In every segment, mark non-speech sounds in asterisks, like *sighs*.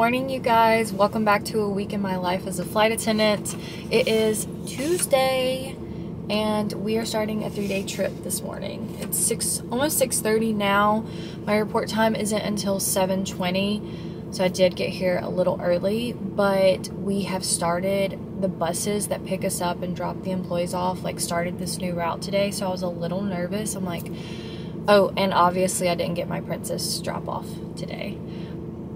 morning, you guys. Welcome back to a week in my life as a flight attendant. It is Tuesday, and we are starting a three-day trip this morning. It's six, almost 6:30 now. My report time isn't until 7:20, so I did get here a little early. But we have started the buses that pick us up and drop the employees off. Like started this new route today, so I was a little nervous. I'm like, oh, and obviously I didn't get my princess drop off today.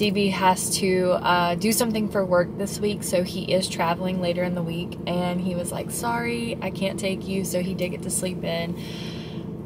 DB has to uh, do something for work this week, so he is traveling later in the week. And he was like, Sorry, I can't take you. So he did get to sleep in.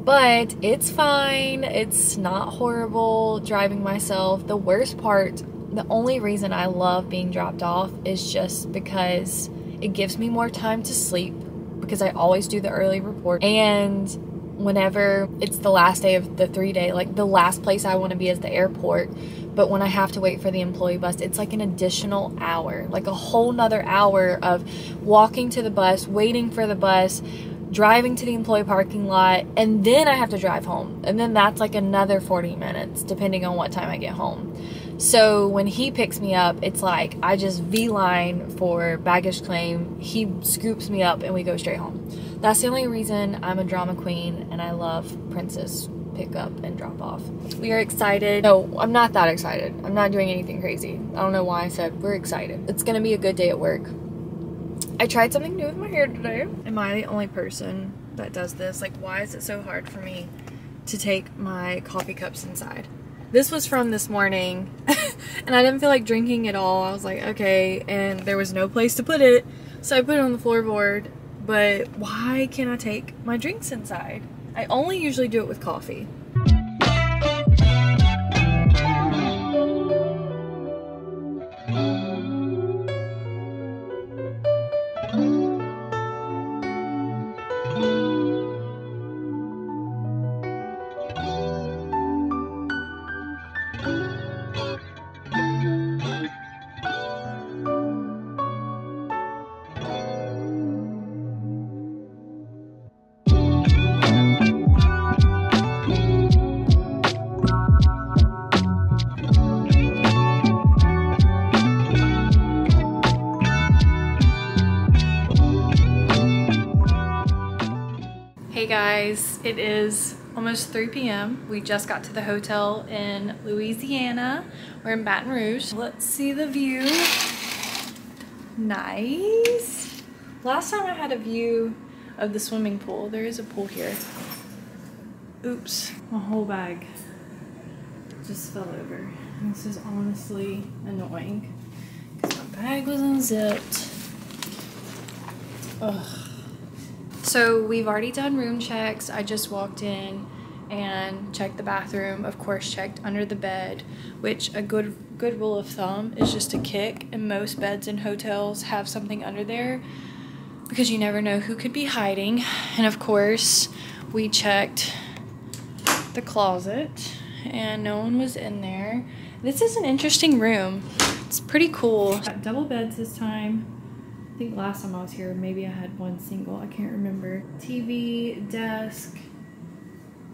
But it's fine. It's not horrible driving myself. The worst part, the only reason I love being dropped off is just because it gives me more time to sleep because I always do the early report. And whenever it's the last day of the three day, like the last place I want to be is the airport. But when I have to wait for the employee bus, it's like an additional hour, like a whole nother hour of walking to the bus, waiting for the bus, driving to the employee parking lot, and then I have to drive home. And then that's like another 40 minutes, depending on what time I get home. So when he picks me up, it's like I just V line for baggage claim. He scoops me up and we go straight home. That's the only reason I'm a drama queen and I love Princess pick up and drop off. We are excited. No, I'm not that excited. I'm not doing anything crazy. I don't know why I said we're excited. It's gonna be a good day at work. I tried something new with my hair today. Am I the only person that does this? Like, why is it so hard for me to take my coffee cups inside? This was from this morning, *laughs* and I didn't feel like drinking at all. I was like, okay, and there was no place to put it, so I put it on the floorboard. But why can't I take my drinks inside? I only usually do it with coffee. Hey guys, it is almost 3 p.m. We just got to the hotel in Louisiana. We're in Baton Rouge. Let's see the view. Nice. Last time I had a view of the swimming pool. There is a pool here. Oops, my whole bag just fell over. This is honestly annoying because my bag was unzipped. Ugh. So we've already done room checks. I just walked in and checked the bathroom. Of course, checked under the bed, which a good good rule of thumb is just to kick. And most beds in hotels have something under there because you never know who could be hiding. And of course, we checked the closet and no one was in there. This is an interesting room. It's pretty cool. Got double beds this time. I think last time I was here, maybe I had one single. I can't remember. TV, desk,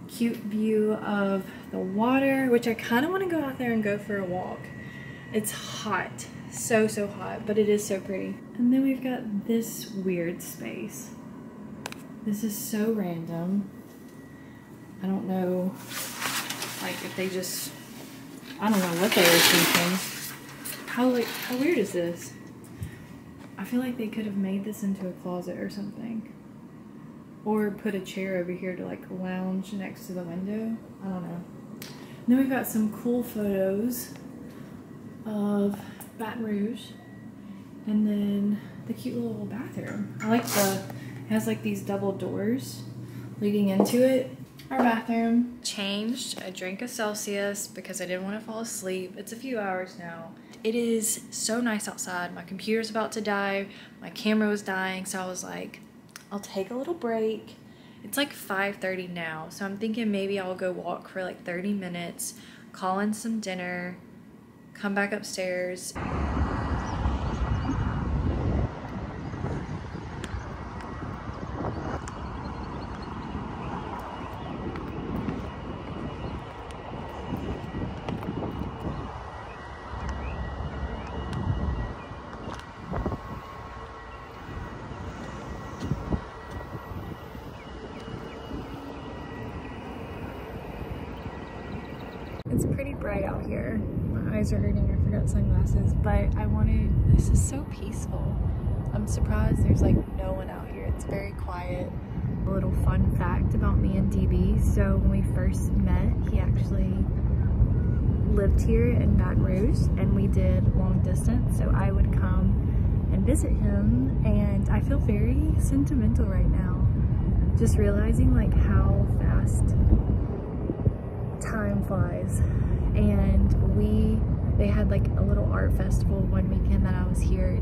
cute view of the water, which I kind of want to go out there and go for a walk. It's hot, so, so hot, but it is so pretty. And then we've got this weird space. This is so random. I don't know, like if they just, I don't know what they were thinking. How, like, how weird is this? I feel like they could have made this into a closet or something. Or put a chair over here to like lounge next to the window. I don't know. Then we've got some cool photos of Baton Rouge. And then the cute little bathroom. I like the, it has like these double doors leading into it. Our bathroom changed. I drank a Celsius because I didn't want to fall asleep. It's a few hours now it is so nice outside. My computer's about to die. My camera was dying. So I was like, I'll take a little break. It's like 5.30 now. So I'm thinking maybe I'll go walk for like 30 minutes, call in some dinner, come back upstairs. Bright out here. My eyes are hurting. I forgot sunglasses, but I wanted, this is so peaceful. I'm surprised there's like no one out here. It's very quiet. A little fun fact about me and DB. So when we first met, he actually lived here in Baton Rouge and we did long distance. So I would come and visit him and I feel very sentimental right now. Just realizing like how And we, they had like a little art festival one weekend that I was here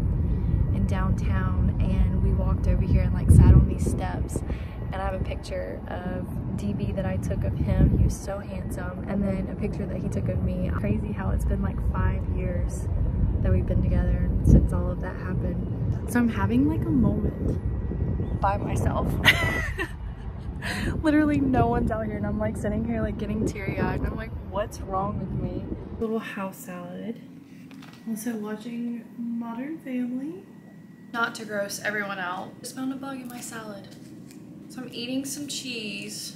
in downtown and we walked over here and like sat on these steps and I have a picture of DB that I took of him. He was so handsome. And then a picture that he took of me. Crazy how it's been like five years that we've been together since all of that happened. So I'm having like a moment by myself. *laughs* *laughs* Literally no one's out here and I'm like sitting here like getting teary-eyed. I'm like, what's wrong with me? Little house salad. Also watching Modern Family. Not to gross everyone out. Just found a bug in my salad. So I'm eating some cheese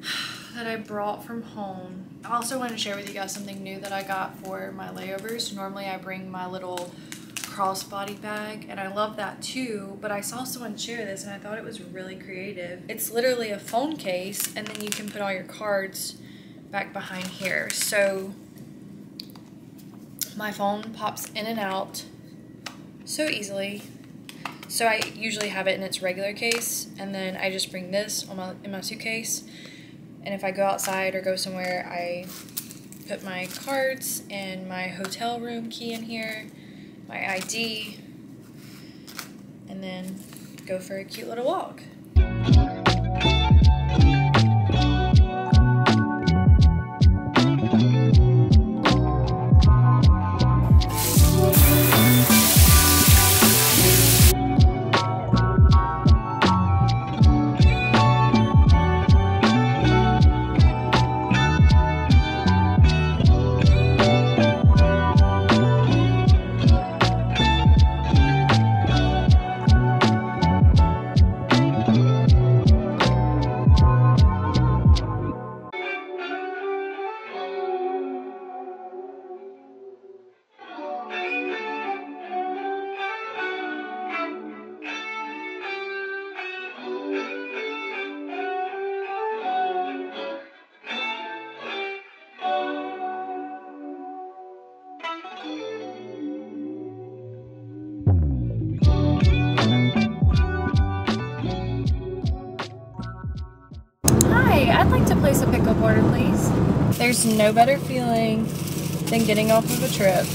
*sighs* that I brought from home. I also want to share with you guys something new that I got for my layovers. Normally I bring my little crossbody bag and I love that too but I saw someone share this and I thought it was really creative. It's literally a phone case and then you can put all your cards back behind here. So my phone pops in and out so easily. So I usually have it in its regular case and then I just bring this on my, in my suitcase and if I go outside or go somewhere I put my cards and my hotel room key in here my ID, and then go for a cute little walk. There's no better feeling than getting off of a trip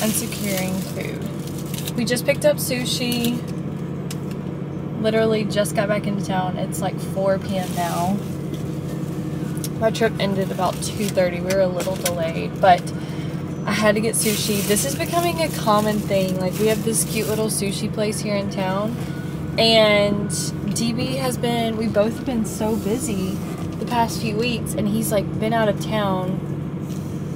and securing food. We just picked up sushi. Literally just got back into town. It's like 4 p.m. now. My trip ended about 2.30. We were a little delayed, but I had to get sushi. This is becoming a common thing. Like we have this cute little sushi place here in town and DB has been, we both been so busy the past few weeks, and he's like been out of town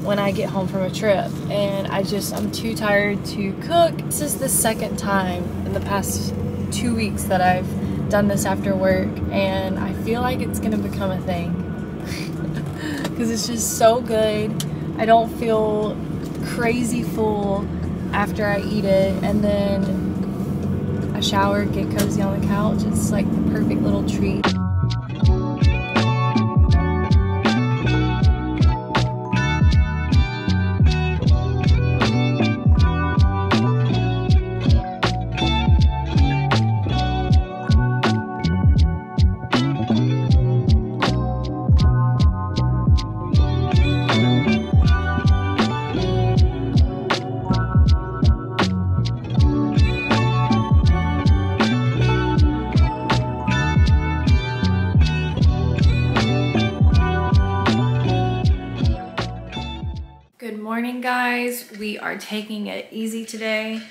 when I get home from a trip. And I just, I'm too tired to cook. This is the second time in the past two weeks that I've done this after work, and I feel like it's gonna become a thing. *laughs* Because it's just so good. I don't feel crazy full after I eat it, and then a shower, get cozy on the couch. It's like the perfect little treat. We are taking it easy today.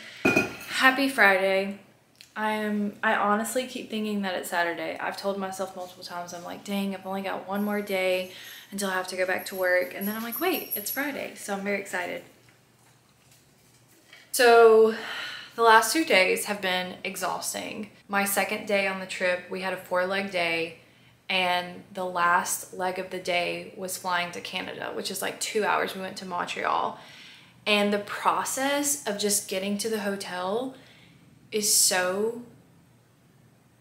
Happy friday. I am i honestly keep thinking that it's saturday. I've told myself multiple times i'm like dang i've only got one more day until i have to go back to work. And then i'm like wait it's friday. So i'm very excited. So the last two days have been exhausting. My second day on the trip we had a four leg day and the last leg of the day was flying to Canada, which is like two hours. We went to Montreal. And the process of just getting to the hotel is so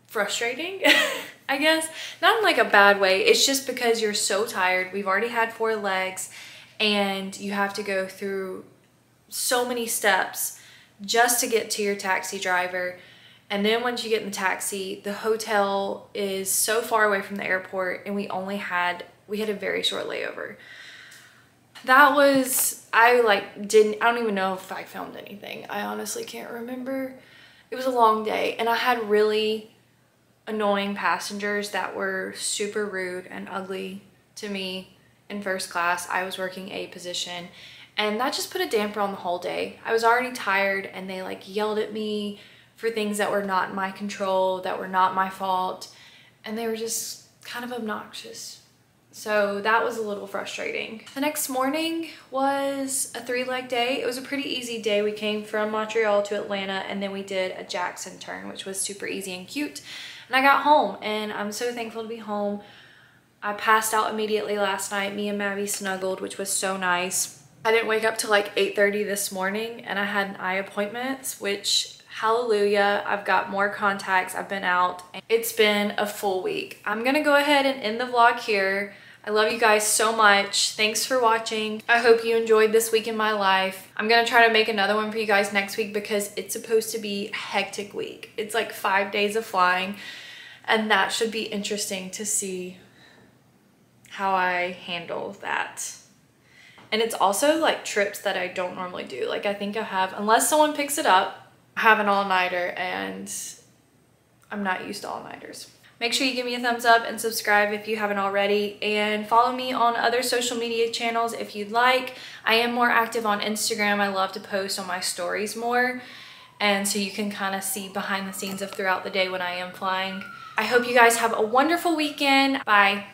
frustrating, *laughs* I guess. Not in like a bad way. It's just because you're so tired. We've already had four legs and you have to go through so many steps just to get to your taxi driver. And then once you get in the taxi, the hotel is so far away from the airport and we only had, we had a very short layover. That was, I like didn't, I don't even know if I filmed anything. I honestly can't remember. It was a long day and I had really annoying passengers that were super rude and ugly to me in first class. I was working a position and that just put a damper on the whole day. I was already tired and they like yelled at me for things that were not my control, that were not my fault. And they were just kind of obnoxious. So that was a little frustrating. The next morning was a three leg day. It was a pretty easy day. We came from Montreal to Atlanta and then we did a Jackson turn, which was super easy and cute. And I got home and I'm so thankful to be home. I passed out immediately last night. Me and Maddie snuggled, which was so nice. I didn't wake up till like 8.30 this morning and I had an eye appointment, which hallelujah, I've got more contacts. I've been out. It's been a full week. I'm gonna go ahead and end the vlog here. I love you guys so much. Thanks for watching. I hope you enjoyed this week in my life. I'm gonna try to make another one for you guys next week because it's supposed to be a hectic week. It's like five days of flying and that should be interesting to see how I handle that. And it's also like trips that I don't normally do. Like I think I have, unless someone picks it up, I have an all-nighter and I'm not used to all-nighters. Make sure you give me a thumbs up and subscribe if you haven't already and follow me on other social media channels if you'd like. I am more active on Instagram. I love to post on my stories more and so you can kind of see behind the scenes of throughout the day when I am flying. I hope you guys have a wonderful weekend. Bye.